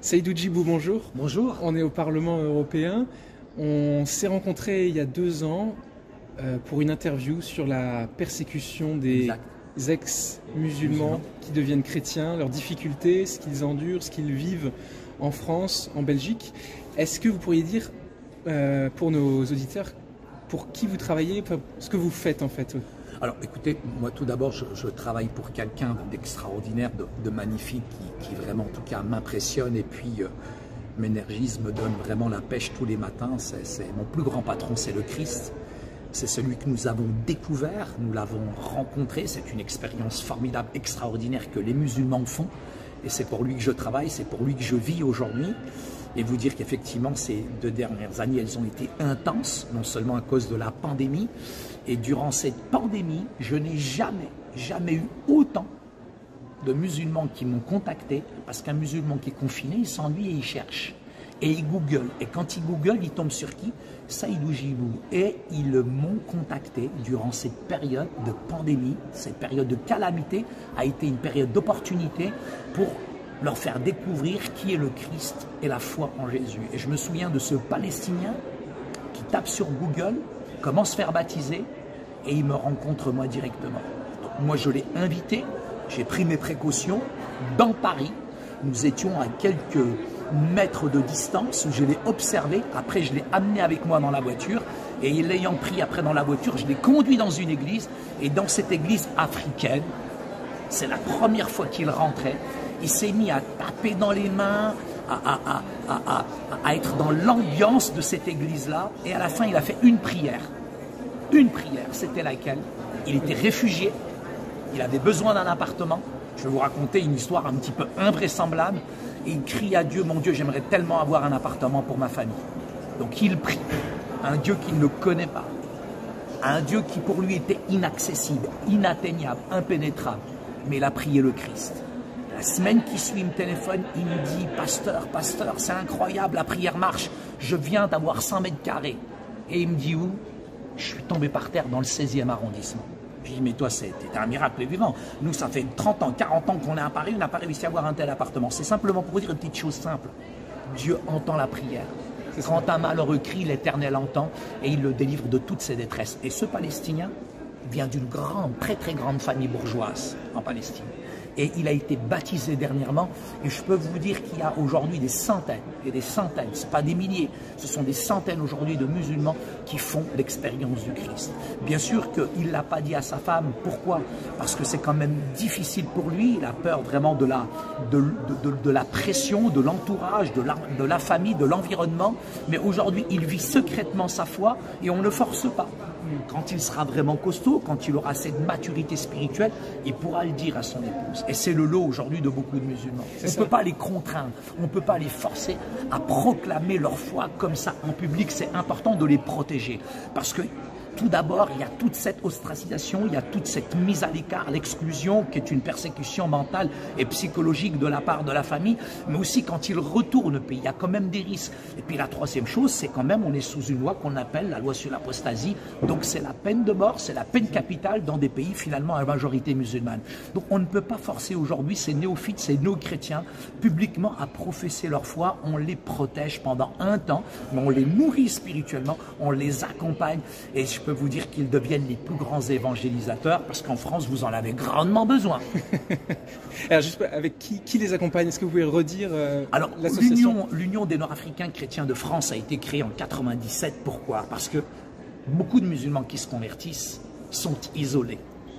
Saïdou Djibou, bonjour. Bonjour. On est au Parlement européen. On s'est rencontrés il y a deux ans euh, pour une interview sur la persécution des ex-musulmans qui deviennent chrétiens, leurs difficultés, ce qu'ils endurent, ce qu'ils vivent en France, en Belgique. Est-ce que vous pourriez dire euh, pour nos auditeurs pour qui vous travaillez, ce que vous faites en fait alors écoutez, moi tout d'abord, je, travaille pour quelqu'un d'extraordinaire, de, magnifique, qui, vraiment en tout cas m'impressionne et puis euh, m'énergise, me donne vraiment la pêche tous les matins. C'est Mon plus grand patron, c'est le Christ. C'est celui que nous avons découvert, nous l'avons rencontré. C'est une expérience formidable, extraordinaire que les musulmans font. Et c'est pour lui que je travaille, c'est pour lui que je vis aujourd'hui et vous dire qu'effectivement, ces deux dernières années, elles ont été intenses, non seulement à cause de la pandémie, et durant cette pandémie, je n'ai jamais, jamais eu autant de musulmans qui m'ont contacté, parce qu'un musulman qui est confiné, il s'ennuie et il cherche. Et il google. Et quand il google, il tombe sur qui? Saïdou Jibou. Et ils m'ont contacté durant cette période de pandémie, cette période de calamité a été une période d'opportunité pour leur faire découvrir qui est le Christ et la foi en Jésus. Et je me souviens de ce Palestinien qui tape sur Google comment se faire baptiser et il me rencontre moi directement. Moi je l'ai invité, j'ai pris mes précautions dans Paris. Nous étions à quelques mètres de distance je l'ai observé. Après je l'ai amené avec moi dans la voiture et l'ayant pris après dans la voiture, je l'ai conduit dans une église et dans cette église africaine, c'est la première fois qu'il rentrait il s'est mis à taper dans les mains, à, être dans l'ambiance de cette église-là. Et à la fin, il a fait une prière. Une prière, c'était laquelle? Il était réfugié, il avait besoin d'un appartement. Je vais vous raconter une histoire un petit peu invraisemblable. Et il crie à Dieu, mon Dieu, j'aimerais tellement avoir un appartement pour ma famille. Donc il prie un Dieu qu'il ne connaît pas, un Dieu qui pour lui était inaccessible, inatteignable, impénétrable. Mais il a prié le Christ. La semaine qui suit, il me téléphone, il me dit Pasteur, pasteur, c'est incroyable, la prière marche. Je viens d'avoir 100 mètres carrés. Et il me dit Où? Je suis tombé par terre dans le 16e arrondissement. Je dis, mais toi, c'était un miracle vivant. Nous, ça fait 30 ans, 40 ans qu'on est à Paris, on n'a pas réussi à avoir un tel appartement. C'est simplement pour vous dire une petite chose simple. Dieu entend la prière. Quand un malheureux crie, l'Éternel entend et il le délivre de toutes ses détresses. Et ce Palestinien vient d'une grande, très très grande famille bourgeoise en Palestine et il a été baptisé dernièrement. Et je peux vous dire qu'il y a aujourd'hui des centaines et des centaines, ce pas des milliers, ce sont des centaines aujourd'hui de musulmans qui font l'expérience du Christ. Bien sûr qu'il ne l'a pas dit à sa femme. Pourquoi? Parce que c'est quand même difficile pour lui. Il a peur vraiment de la, de, de, de, la pression, de l'entourage, de la, de la famille, de l'environnement. Mais aujourd'hui, il vit secrètement sa foi et on ne force pas quand il sera vraiment costaud, quand il aura cette maturité spirituelle, il pourra le dire à son épouse. Et c'est le lot aujourd'hui de beaucoup de musulmans. On ne peut pas les contraindre, on ne peut pas les forcer à proclamer leur foi comme ça en public. C'est important de les protéger. Parce que tout d'abord, il y a toute cette ostracisation, il y a toute cette mise à l'écart, l'exclusion, qui est une persécution mentale et psychologique de la part de la famille, mais aussi quand il retourne au pays, il y a quand même des risques. Et puis la troisième chose, c'est quand même, on est sous une loi qu'on appelle la loi sur l'apostasie, donc c'est la peine de mort, c'est la peine capitale dans des pays finalement à majorité musulmane. Donc on ne peut pas forcer aujourd'hui ces néophytes, ces néo-chrétiens, publiquement à professer leur foi, on les protège pendant un temps, mais on les nourrit spirituellement, on les accompagne, peux vous dire qu'ils deviennent les plus grands évangélisateurs parce qu'en France, vous en avez grandement besoin. Alors, juste avec qui, qui les accompagne? Est-ce que vous pouvez redire euh, Alors, l'Union des Nord-Africains chrétiens de France a été créée en 97. Pourquoi? Parce que beaucoup de musulmans qui se convertissent sont isolés,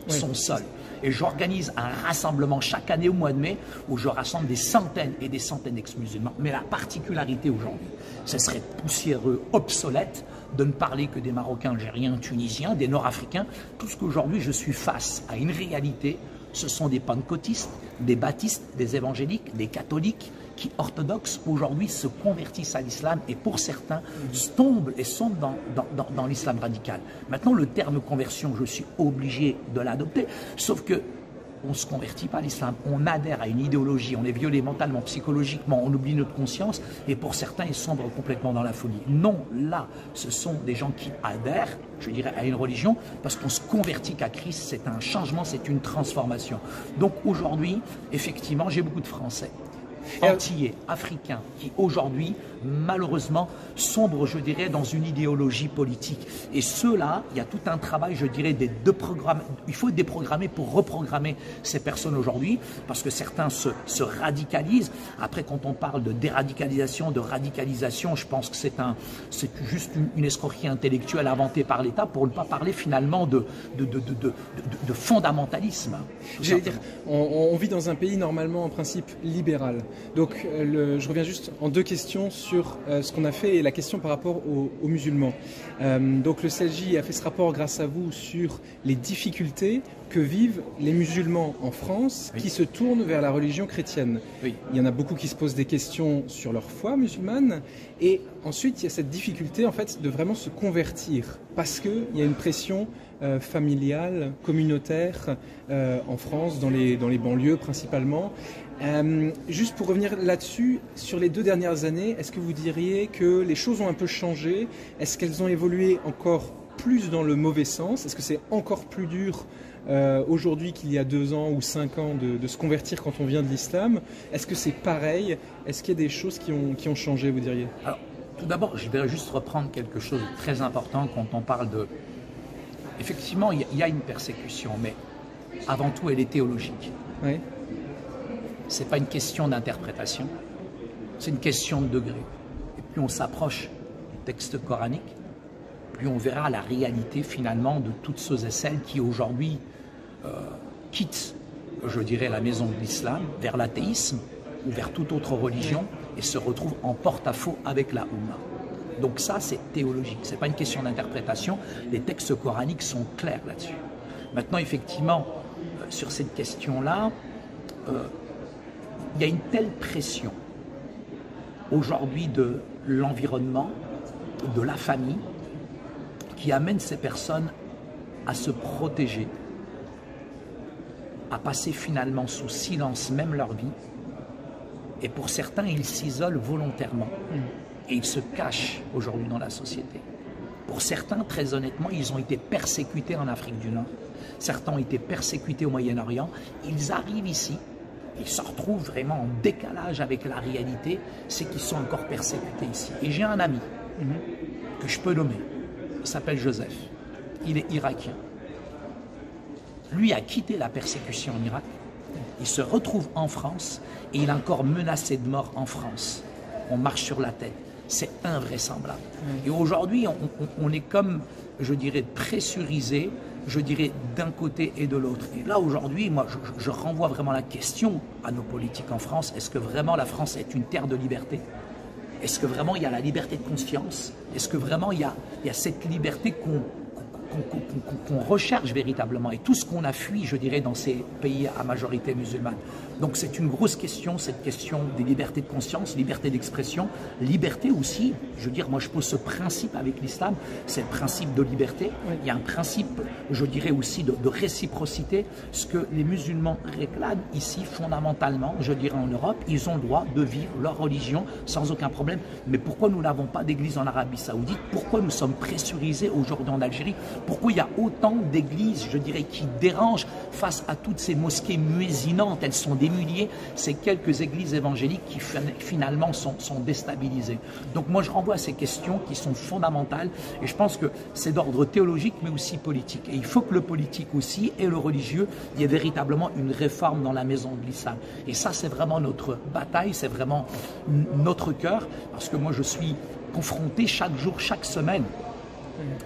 sont seuls. Et j'organise un rassemblement chaque année au mois de mai où je rassemble des centaines et des centaines d'ex-musulmans. Mais la particularité aujourd'hui, ce serait poussiéreux, obsolète de ne parler que des Marocains, Algériens, Tunisiens, des Nord-Africains. Tout ce qu'aujourd'hui je suis face à une réalité, ce sont des pentecôtistes, des baptistes, des évangéliques, des catholiques qui, orthodoxes, aujourd'hui se convertissent à l'islam et pour certains tombent et sont dans, l'islam radical. Maintenant, le terme conversion, je suis obligé de l'adopter, sauf que on ne se convertit pas à l'islam, on adhère à une idéologie, on est violé mentalement, psychologiquement, on oublie notre conscience et pour certains ils sombrent complètement dans la folie. Non, là, ce sont des gens qui adhèrent, je dirais, à une religion parce qu'on se convertit qu'à Christ, c'est un changement, c'est une transformation. Donc aujourd'hui, effectivement, j'ai beaucoup de Français antillais, africains, qui aujourd'hui, malheureusement, sombrent, je dirais, dans une idéologie politique. Et ceux-là, il y a tout un travail, je dirais, des deux. Il faut déprogrammer pour reprogrammer ces personnes aujourd'hui, parce que certains se, se, radicalisent. Après, quand on parle de déradicalisation, de radicalisation, je pense que c'est un, juste une, escroquerie intellectuelle inventée par l'État pour ne pas parler finalement de, de, de, de, de fondamentalisme. Dire, on, vit dans un pays normalement en principe libéral. Donc, euh, le, je reviens juste en deux questions sur euh, ce qu'on a fait et la question par rapport aux, aux musulmans. Euh, donc, le CLJ a fait ce rapport grâce à vous sur les difficultés que vivent les musulmans en France oui. qui se tournent vers la religion chrétienne. Oui. Il y en a beaucoup qui se posent des questions sur leur foi musulmane et ensuite il y a cette difficulté en fait de vraiment se convertir parce qu'il y a une pression euh, familiale, communautaire euh, en France, dans les, dans les banlieues principalement. Euh, juste pour revenir là-dessus, sur les deux dernières années, est-ce que vous diriez que les choses ont un peu changé? Est-ce qu'elles ont évolué encore plus dans le mauvais sens? Est-ce que c'est encore plus dur euh, aujourd'hui qu'il y a deux ans ou cinq ans de, de se convertir quand on vient de l'islam? Est-ce que c'est pareil? Est-ce qu'il y a des choses qui ont, qui ont changé, vous diriez? Alors, tout d'abord, je vais juste reprendre quelque chose de très important quand on parle de... Effectivement, il y a une persécution, mais avant tout, elle est théologique. Oui. Ce n'est pas une question d'interprétation, c'est une question de degré. Et plus on s'approche du texte coranique, plus on verra la réalité finalement de toutes ceux et celles qui aujourd'hui euh, quittent, je dirais, la maison de l'islam vers l'athéisme ou vers toute autre religion et se retrouvent en porte-à-faux avec la Oumma. Donc ça, c'est théologique, ce n'est pas une question d'interprétation, les textes coraniques sont clairs là-dessus. Maintenant, effectivement, euh, sur cette question-là, euh, il y a une telle pression aujourd'hui de l'environnement, de la famille, qui amène ces personnes à se protéger, à passer finalement sous silence même leur vie. Et pour certains, ils s'isolent volontairement et ils se cachent aujourd'hui dans la société. Pour certains, très honnêtement, ils ont été persécutés en Afrique du Nord. Certains ont été persécutés au Moyen-Orient. Ils arrivent ici, ils se retrouvent vraiment en décalage avec la réalité, c'est qu'ils sont encore persécutés ici. Et j'ai un ami que je peux nommer, il s'appelle Joseph, il est irakien. Lui a quitté la persécution en Irak, il se retrouve en France et il est encore menacé de mort en France. On marche sur la tête. C'est invraisemblable. Et aujourd'hui, on, on, on, est comme, je dirais, pressurisé, je dirais, d'un côté et de l'autre. Et là, aujourd'hui, moi, je, renvoie vraiment la question à nos politiques en France. Est-ce que vraiment la France est une terre de liberté? Est-ce que vraiment il y a la liberté de conscience? Est-ce que vraiment il y a cette liberté qu'on qu'on qu qu recherche véritablement et tout ce qu'on a fui, je dirais, dans ces pays à majorité musulmane. Donc c'est une grosse question, cette question des libertés de conscience, liberté d'expression, liberté aussi, je veux dire, moi je pose ce principe avec l'islam, c'est le principe de liberté. Il y a un principe, je dirais aussi, de, de, réciprocité. Ce que les musulmans réclament ici, fondamentalement, je dirais en Europe, ils ont le droit de vivre leur religion sans aucun problème. Mais pourquoi nous n'avons pas d'église en Arabie Saoudite? Pourquoi nous sommes pressurisés aujourd'hui en Algérie? Pourquoi il y a autant d'églises, je dirais, qui dérangent face à toutes ces mosquées muesinantes? Elles sont des milliers, ces quelques églises évangéliques qui finalement sont, sont déstabilisées. Donc moi je renvoie à ces questions qui sont fondamentales et je pense que c'est d'ordre théologique mais aussi politique. Et il faut que le politique aussi et le religieux, il y ait véritablement une réforme dans la maison de l'islam. Et ça c'est vraiment notre bataille, c'est vraiment notre cœur parce que moi je suis confronté chaque jour, chaque semaine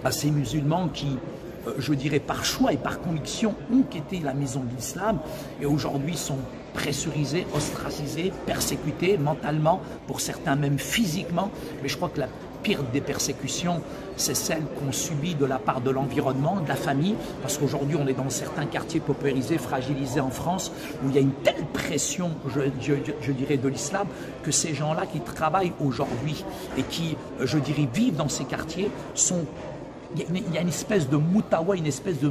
à ces musulmans qui, euh, je dirais par choix et par conviction, ont quitté la maison de l'islam et aujourd'hui sont pressurisés, ostracisés, persécutés mentalement, pour certains même physiquement. Mais je crois que la pire des persécutions, c'est celle qu'on subit de la part de l'environnement, de la famille, parce qu'aujourd'hui on est dans certains quartiers paupérisés, fragilisés en France, où il y a une telle pression, je, je, je dirais, de l'islam, que ces gens-là qui travaillent aujourd'hui et qui, je dirais, vivent dans ces quartiers sont il y a une espèce de moutawa, une espèce de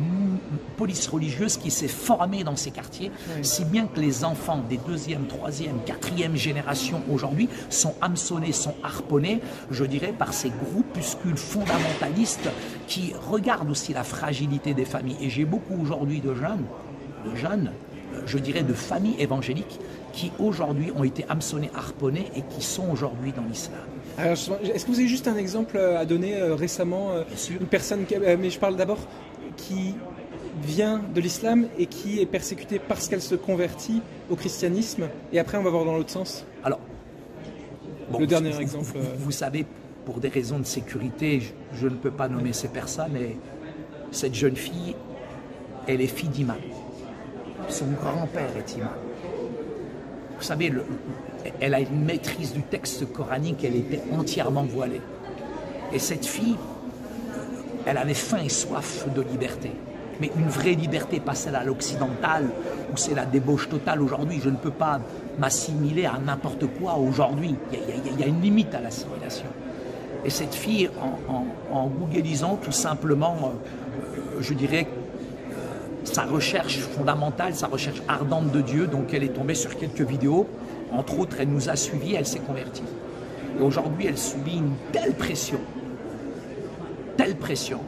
police religieuse qui s'est formée dans ces quartiers, oui. si bien que les enfants des deuxième, troisième, quatrième générations aujourd'hui sont hameçonnés, sont harponnés, je dirais, par ces groupuscules fondamentalistes qui regardent aussi la fragilité des familles. Et j'ai beaucoup aujourd'hui de jeunes, de jeunes je dirais, de familles évangéliques qui aujourd'hui ont été hameçonnées, harponnées et qui sont aujourd'hui dans l'islam. Alors, est-ce que vous avez juste un exemple à donner récemment Une personne, mais je parle d'abord qui vient de l'islam et qui est persécutée parce qu'elle se convertit au christianisme. Et après, on va voir dans l'autre sens? Alors, le dernier exemple. Vous, savez, pour des raisons de sécurité, je, ne peux pas nommer ces personnes. Et cette jeune fille, elle est fille d'imam. Son grand-père est imam. Vous savez, elle a une maîtrise du texte coranique, elle était entièrement voilée. Et cette fille, elle avait faim et soif de liberté mais une vraie liberté, pas celle à l'occidental, où c'est la débauche totale aujourd'hui. Je ne peux pas m'assimiler à n'importe quoi aujourd'hui. Il y, a une limite à l'assimilation. Et cette fille, en, en, googlisant tout simplement, euh, je dirais, sa recherche fondamentale, sa recherche ardente de Dieu, donc elle est tombée sur quelques vidéos. Entre autres, elle nous a suivis, elle s'est convertie. Et aujourd'hui, elle subit une telle pression, telle pression,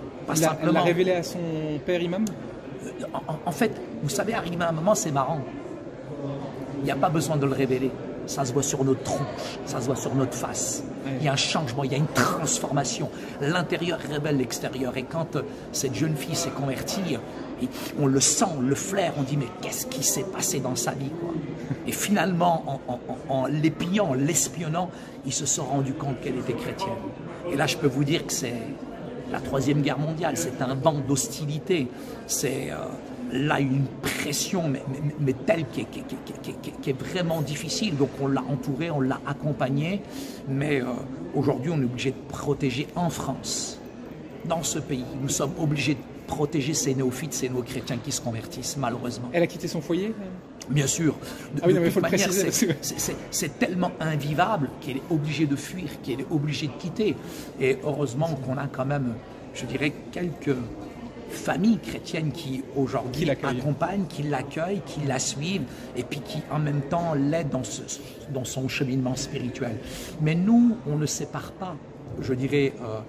elle l'a révélé à son père imam? Euh, en, fait, vous savez, arriver à un moment, c'est marrant. Il n'y a pas besoin de le révéler. Ça se voit sur notre tronche, ça se voit sur notre face. Il y a un changement, il y a une transformation. L'intérieur révèle l'extérieur. Et quand euh, cette jeune fille s'est convertie, on le sent, on le flaire, on dit mais qu'est-ce qui s'est passé dans sa vie quoi? Et finalement, en, en l'épiant, en l'espionnant, ils se sont rendus compte qu'elle était chrétienne. Et là, je peux vous dire que c'est la Troisième Guerre mondiale, c'est un banc d'hostilité, c'est euh, là une pression, mais, telle qui est, vraiment difficile. Donc on l'a entouré, on l'a accompagné, mais euh, aujourd'hui on est obligé de protéger en France, dans ce pays. Nous sommes obligés de protéger ces néophytes, ces néo-chrétiens qui se convertissent, malheureusement. Elle a quitté son foyer Bien sûr. Ah oui, c'est tellement invivable qu'elle est obligée de fuir, qu'elle est obligée de quitter. Et heureusement qu'on a quand même, je dirais, quelques familles chrétiennes qui aujourd'hui l'accompagnent, qui l'accueillent, qui la suivent et puis qui en même temps dans, dans son cheminement spirituel. Mais nous, on ne sépare pas, je dirais, euh,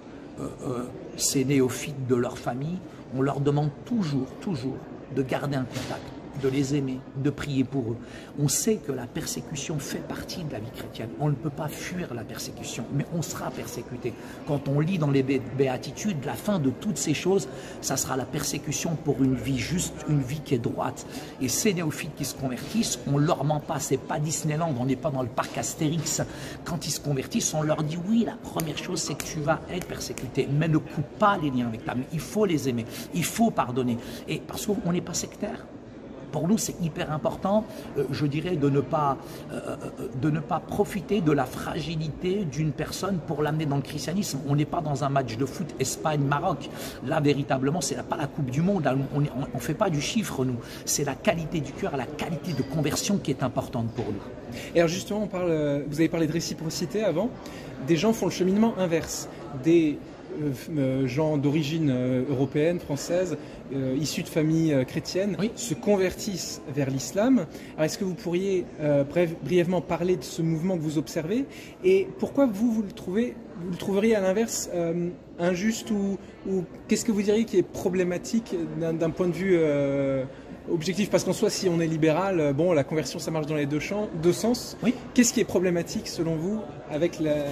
euh, euh, ces néophytes de leur famille. On leur demande toujours, toujours de garder un contact de les aimer, de prier pour eux. On sait que la persécution fait partie de la vie chrétienne. On ne peut pas fuir la persécution, mais on sera persécuté. Quand on lit dans les béatitudes, la fin de toutes ces choses, ça sera la persécution pour une vie juste, une vie qui est droite. Et ces néophytes qui se convertissent, on leur ment pas. C'est pas Disneyland, on n'est pas dans le parc Astérix. Quand ils se convertissent, on leur dit oui, la première chose, c'est que tu vas être persécuté, mais ne coupe pas les liens avec ta Il faut les aimer, il faut pardonner. Et parce qu'on n'est pas sectaire pour nous, c'est hyper important, euh, je dirais, de ne, pas, euh, euh, de ne pas profiter de la fragilité d'une personne pour l'amener dans le christianisme. On n'est pas dans un match de foot Espagne-Maroc. Là, véritablement, c'est pas la Coupe du Monde. on ne fait pas du chiffre, nous. C'est la qualité du cœur, la qualité de conversion qui est importante pour nous. Et alors justement, on parle, vous avez parlé de réciprocité avant. Des gens font le cheminement inverse. Gens d'origine européenne, française, euh, issus de familles euh, chrétiennes se convertissent vers l'islam. Alors est-ce que vous pourriez euh, brièvement parler de ce mouvement que vous observez et pourquoi vous, vous le trouvez, vous le trouveriez à l'inverse injuste ou, qu'est-ce que vous diriez qui est problématique d'un point de vue objectif? Parce qu'en soi, si on est libéral, bon, la conversion ça marche dans les deux, champs, deux sens. Oui. Qu'est-ce qui est problématique selon vous avec la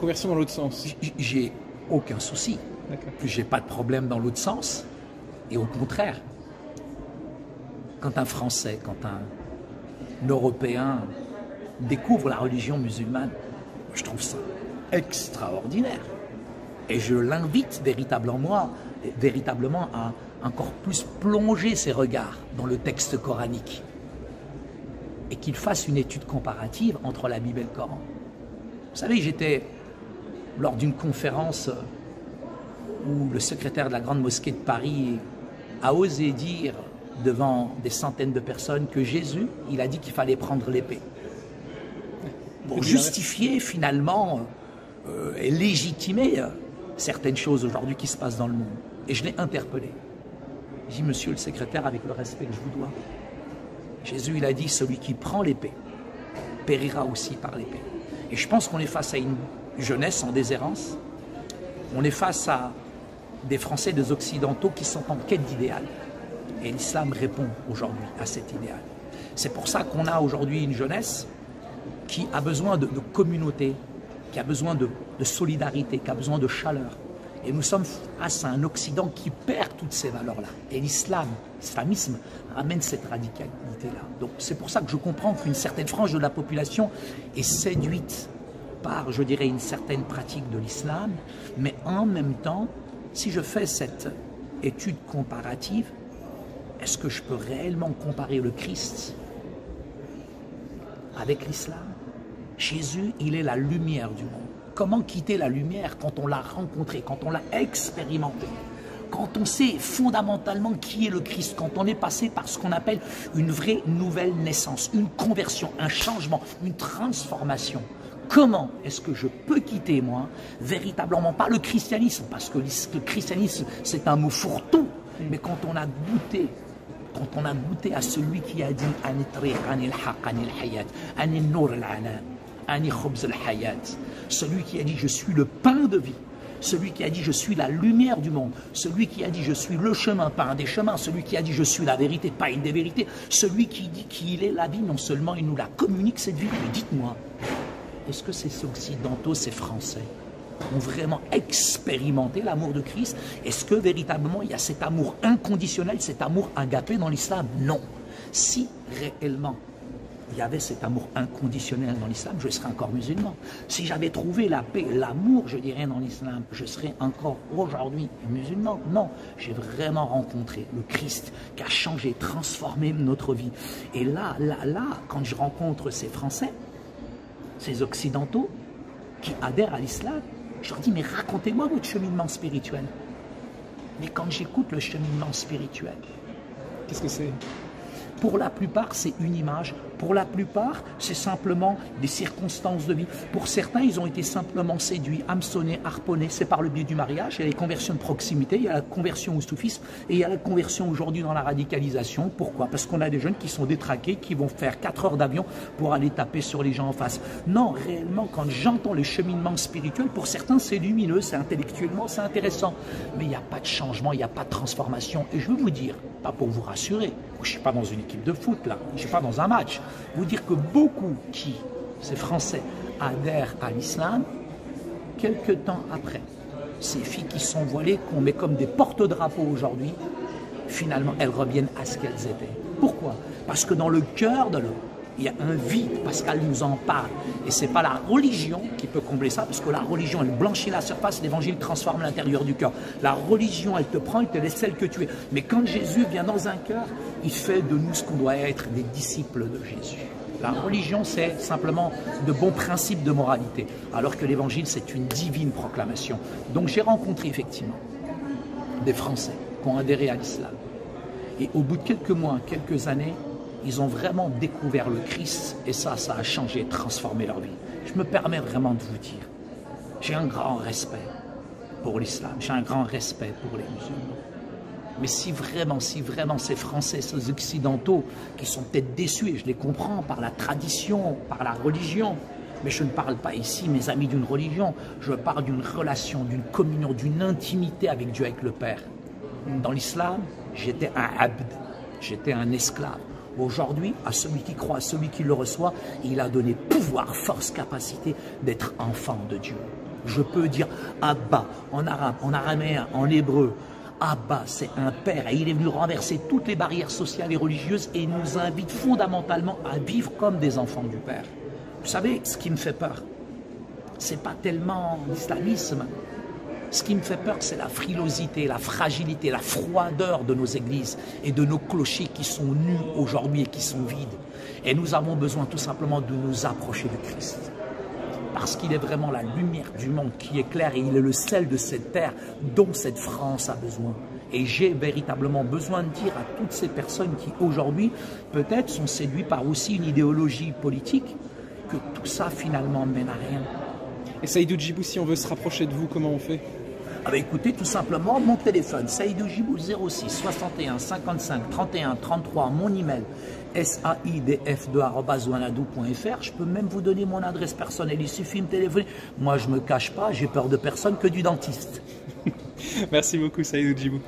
conversion dans l'autre sens? J'ai aucun souci. J'ai pas de problème dans l'autre sens. Et au contraire, quand un Français, quand un Européen découvre la religion musulmane, je trouve ça extraordinaire. Et je l'invite véritablement, véritablement à encore plus plonger ses regards dans le texte coranique et qu'il fasse une étude comparative entre la Bible et le Coran. Vous savez, j'étais lors d'une conférence où le secrétaire de la Grande Mosquée de Paris a osé dire devant des centaines de personnes que Jésus, il a dit qu'il fallait prendre l'épée. Pour justifier finalement euh, et légitimer euh, certaines choses aujourd'hui qui se passent dans le monde. Et je l'ai interpellé. J'ai dit, monsieur le secrétaire, avec le respect que je vous dois, Jésus, il a dit, celui qui prend l'épée périra aussi par l'épée. Et je pense qu'on est face à une jeunesse en déshérence. On est face à des Français, des Occidentaux qui sont en quête d'idéal. Et l'islam répond aujourd'hui à cet idéal. C'est pour ça qu'on a aujourd'hui une jeunesse qui a besoin de, communauté, qui a besoin de, solidarité, qui a besoin de chaleur. Et nous sommes face à un Occident qui perd toutes ces valeurs-là. Et l'islam, l'islamisme, amène cette radicalité-là. Donc c'est pour ça que je comprends qu'une certaine frange de la population est séduite par, je dirais, une certaine pratique de l'islam, mais en même temps, si je fais cette étude comparative, est-ce que je peux réellement comparer le Christ avec l'islam? Jésus, il est la lumière du monde. Comment quitter la lumière quand on l'a rencontré, quand on l'a expérimenté? Quand on sait fondamentalement qui est le Christ, quand on est passé par ce qu'on appelle une vraie nouvelle naissance, une conversion, un changement, une transformation, comment est-ce que je peux quitter, moi, véritablement, pas le christianisme, parce que le christianisme, c'est un mot fourre-tout, mais quand on a goûté quand on a goûté à celui qui a dit celui qui a dit je suis le pain de vie celui qui a dit je suis la lumière du monde, celui qui a dit je suis le chemin, pas un des chemins, celui qui a dit je suis la vérité, pas une des vérités, celui qui dit qu'il est la vie, non seulement il nous la communique cette vie, mais dites-moi, est-ce que ces occidentaux, ces Français, ont vraiment expérimenté l'amour de Christ? Est-ce que véritablement il y a cet amour inconditionnel, cet amour agapé dans l'islam? Non. Si réellement il y avait cet amour inconditionnel dans l'islam, je serais encore musulman. Si j'avais trouvé la paix, l'amour, je dirais, dans l'islam, je serais encore aujourd'hui musulman. Non, j'ai vraiment rencontré le Christ qui a changé, transformé notre vie. Et là, là, là, quand je rencontre ces Français, ces Occidentaux qui adhèrent à l'islam, je leur dis, mais racontez-moi votre cheminement spirituel. Mais quand j'écoute le cheminement spirituel, qu'est-ce que c'est? Pour la plupart, c'est une image pour la plupart, c'est simplement des circonstances de vie. Pour certains, ils ont été simplement séduits, hameçonnés, harponnés. C'est par le biais du mariage. Il y a les conversions de proximité, il y a la conversion au soufisme et il y a la conversion aujourd'hui dans la radicalisation. Pourquoi? Parce qu'on a des jeunes qui sont détraqués, qui vont faire 4 heures d'avion pour aller taper sur les gens en face. Non, réellement, quand j'entends les cheminements spirituels, pour certains, c'est lumineux, c'est intellectuellement, c'est intéressant. Mais il n'y a pas de changement, il n'y a pas de transformation. Et je veux vous dire, pas pour vous rassurer, je ne suis pas dans une équipe de foot là, je ne suis pas dans un match vous dire que beaucoup qui, ces Français, adhèrent à l'islam, quelques temps après, ces filles qui sont voilées, qu'on met comme des porte-drapeaux aujourd'hui, finalement, elles reviennent à ce qu'elles étaient. Pourquoi? Parce que dans le cœur de l'homme, il y a un vide, Pascal nous en parle. Et ce n'est pas la religion qui peut combler ça, parce que la religion, elle blanchit la surface, l'évangile transforme l'intérieur du cœur. La religion, elle te prend, elle te laisse celle que tu es. Mais quand Jésus vient dans un cœur, il fait de nous ce qu'on doit être, des disciples de Jésus. La religion, c'est simplement de bons principes de moralité, alors que l'évangile, c'est une divine proclamation. Donc j'ai rencontré effectivement des Français qui ont adhéré à l'islam. Et au bout de quelques mois, quelques années, ils ont vraiment découvert le Christ et ça, ça a changé, transformé leur vie. Je me permets vraiment de vous dire, j'ai un grand respect pour l'islam, j'ai un grand respect pour les musulmans. Mais si vraiment, si vraiment ces Français, ces Occidentaux, qui sont peut-être déçus, et je les comprends, par la tradition, par la religion, mais je ne parle pas ici, mes amis, d'une religion, je parle d'une relation, d'une communion, d'une intimité avec Dieu, avec le Père. Dans l'islam, j'étais un abd, j'étais un esclave. Aujourd'hui, à celui qui croit, à celui qui le reçoit, il a donné pouvoir, force, capacité d'être enfant de Dieu. Je peux dire Abba en arabe, en araméen, en hébreu. Abba, c'est un père et il est venu renverser toutes les barrières sociales et religieuses et il nous invite fondamentalement à vivre comme des enfants du Père. Vous savez, ce qui me fait peur, c'est pas tellement l'islamisme, ce qui me fait peur, c'est la frilosité, la fragilité, la froideur de nos églises et de nos clochers qui sont nus aujourd'hui et qui sont vides. Et nous avons besoin tout simplement de nous approcher de Christ. Parce qu'il est vraiment la lumière du monde qui éclaire et il est le sel de cette terre dont cette France a besoin. Et j'ai véritablement besoin de dire à toutes ces personnes qui aujourd'hui peut-être sont séduites par aussi une idéologie politique que tout ça finalement mène à rien. Et Saïdou Djibou, si on veut se rapprocher de vous, comment on fait? Ah bah écoutez, tout simplement, mon téléphone, Saïdou Jibou 06 61 55 31 33, mon email, saidf2.fr. Je peux même vous donner mon adresse personnelle, il suffit de me téléphoner. Moi, je me cache pas, j'ai peur de personne que du dentiste. Merci beaucoup, Saïdou Djibou.